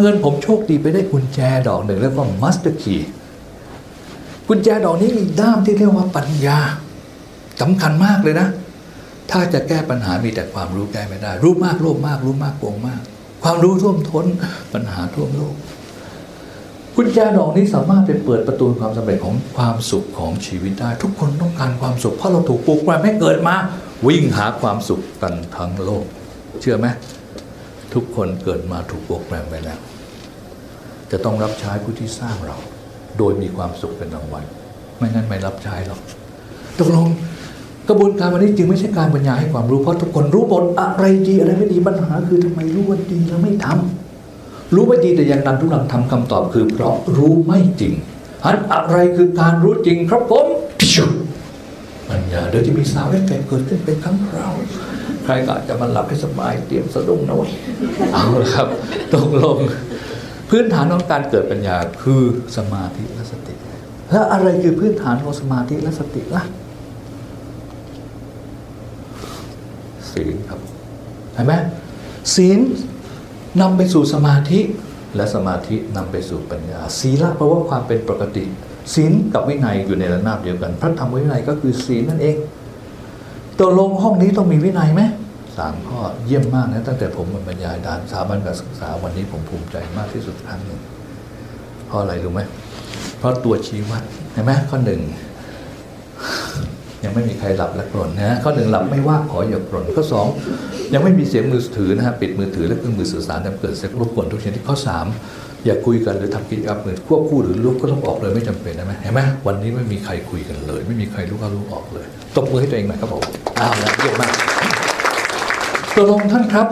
เผอิญผมโชคดีไปได้กุญแจดอกหนึ่งแล้วก็ master key กุญแจดอกนี้มีด้ามที่เรียกว่าปัญญาสำคัญมากเลยนะ ถ้าจะแก้ปัญหามีแต่ความรู้แก้ไม่ได้ รู้มากโลภมาก รู้มากโกงมาก ความรู้ท่วมท้นปัญหาท่วมโลกกุญแจดอกนี้สามารถไปเปิดประตูความสำเร็จของความสุขของชีวิตได้ ทุกคนต้องการความสุขเพราะเราถูกปลูกปลให้เกิดมา วิ่งหาความสุขกันทั้งโลก เชื่อไหม ทุกคนเกิดมาถูกโปรแกรมไปแล้ว จะต้องรับใช้ผู้ที่สร้างเรา โดยมีความสุขเป็นรางวัล ไม่งั้นไม่รับใช้หรอกตกลงกระบวนการวันนี้จึงไม่ใช่การบรรยายให้ความรู้เพราะทุกคนรู้หมดอะไรดีอะไรไม่ดีปัญหาคือทำไมรู้ว่าดีแล้วไม่ทำรู้ไม่ดีแต่ยังดันทุลังทำคำตอบคือเพราะรู้ไม่จริงอันอะไรคือการรู้จริงครับผมปัญญาเดี๋ยวจะมี sound effect เกิดขึ้นเป็นครั้งคราว ใครก็อาจจะมาหลับให้สบายเตรียมสะดุ้งนะเว้ยเอาละครับตกลง พื้นฐานของการเกิดปัญญาคือสมาธิและสติ แล้วอะไรคือพื้นฐานของสมาธิและสติล่ะศีลครับเห็นไหมศีลนำไปสู่สมาธิและสมาธินำไปสู่ปัญญา ศีลแปลว่าความเป็นปกติศีลกับวินัยอยู่ในระนาบเดียวกัน พระธรรมวินัยก็คือศีลนั่นเอง ตัวลงห้องนี้ต้องมีวินัยไหมสามข้อเยี่ยมมากนะตั้งแต่ผมมาบรรยายด้านสถาบันการศึกษาวันนี้ผมภูมิใจมากที่สุดครั้งหนึ่งเพราะอะไรรู้ไหมเพราะตัวชี้วัดเห็นไหมข้อหนึ่ง ยังไม่มีใครหลับและกรนนะข้อหนึ่งหลับไม่ว่าขออย่ากรนข้อสองยังไม่มีเสียงมือถือนะฮะปิดมือถือและเครื่องมือสื่อสารทำเกิดเสียงรบกวนทุกชนิดข้อสามอย่าคุยกันหรือทำกิจกรรมอื่นควบคู่หรือลุกก็ต้องออกเลยไม่จำเป็นนะไหมเห็นไหมวันนี้ไม่มีใครคุยกันเลย ไม่มีใครลุกก็ลุกออกเลยตบมือให้ตัวเองหน่อยครับผมอ้าวแล้วเยี่ยมมากตกลงท่านครับ